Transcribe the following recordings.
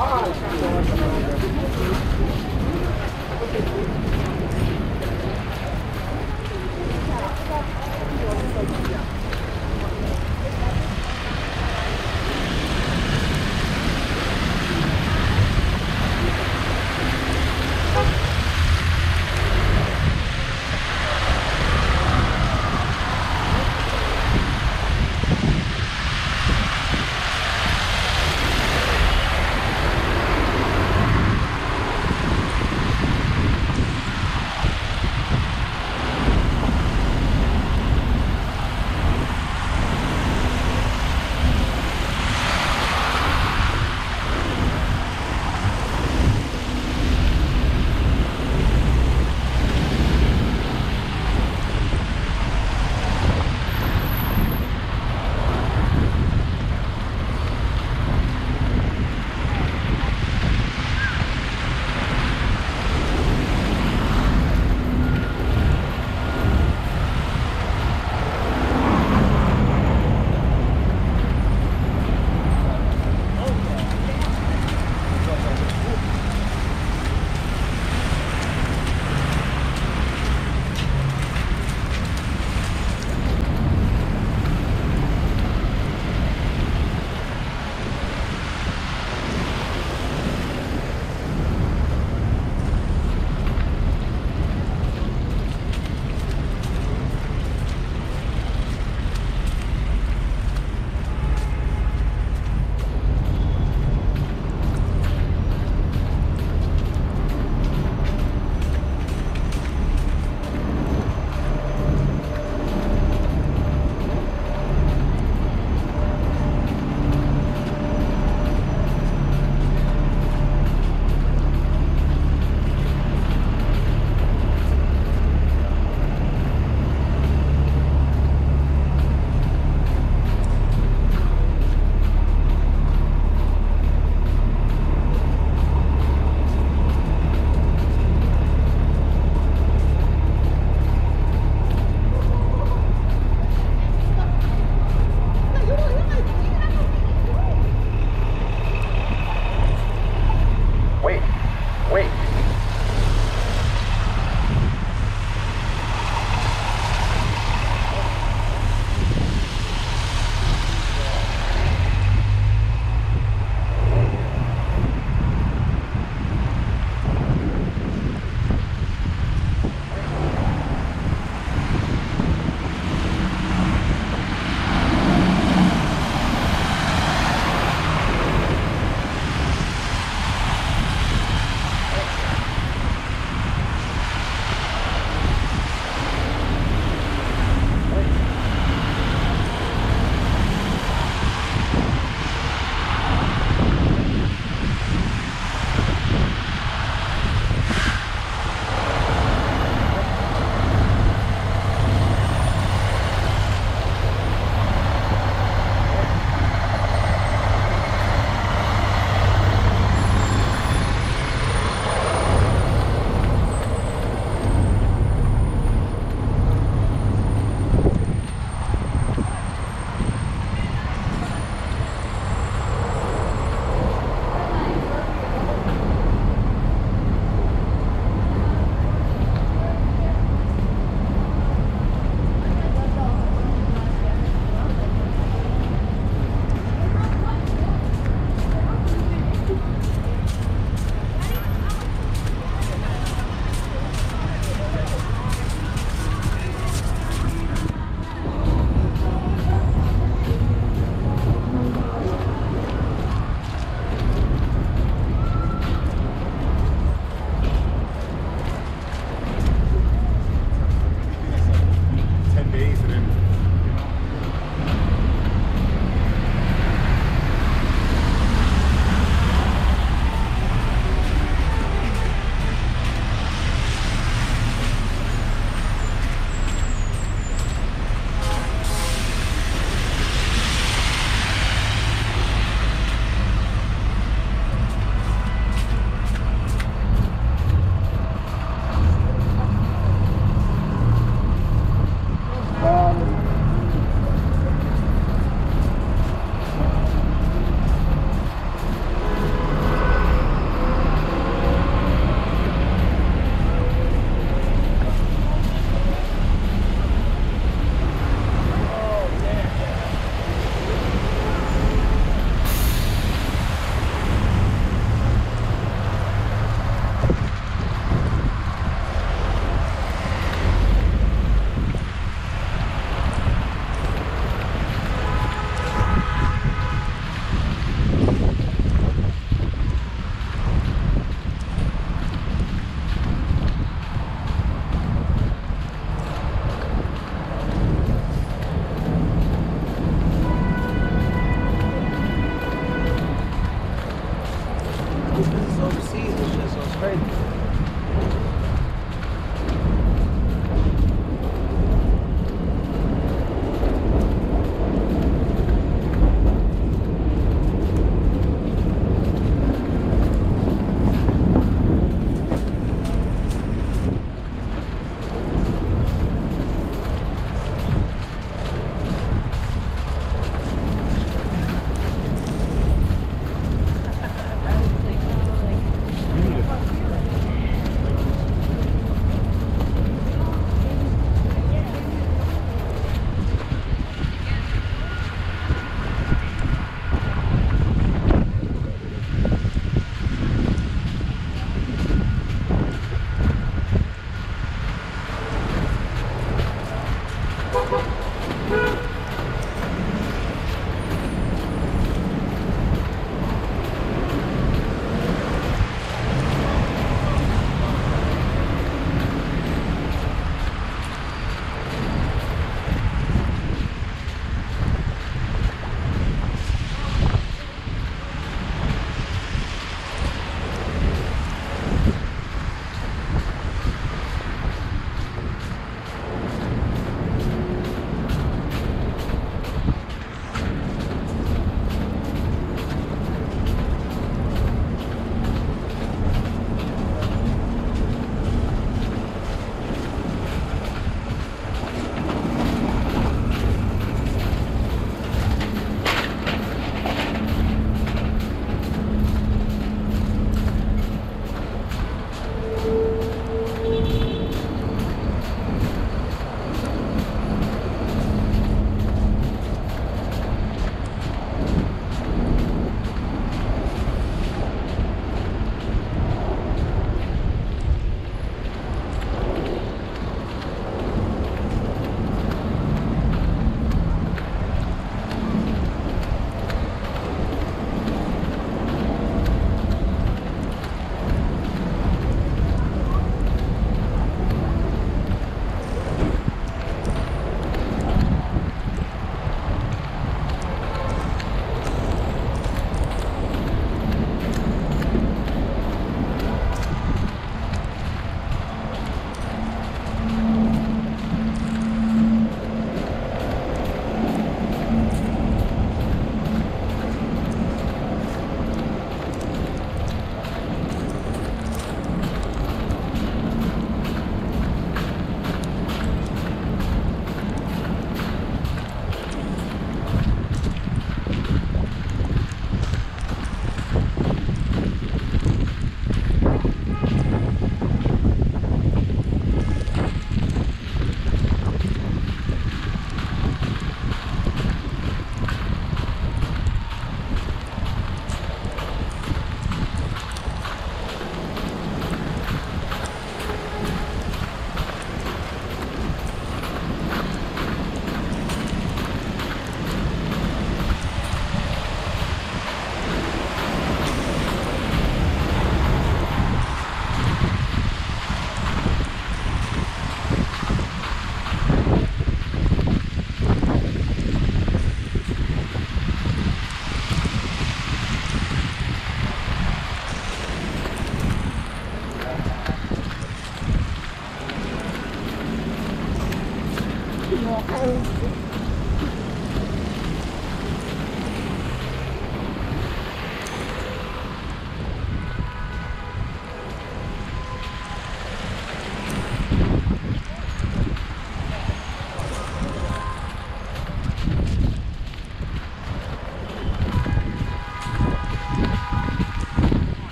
Thank you.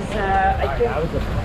is, uh, I think...